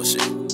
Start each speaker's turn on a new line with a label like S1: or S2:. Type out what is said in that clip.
S1: bullshit.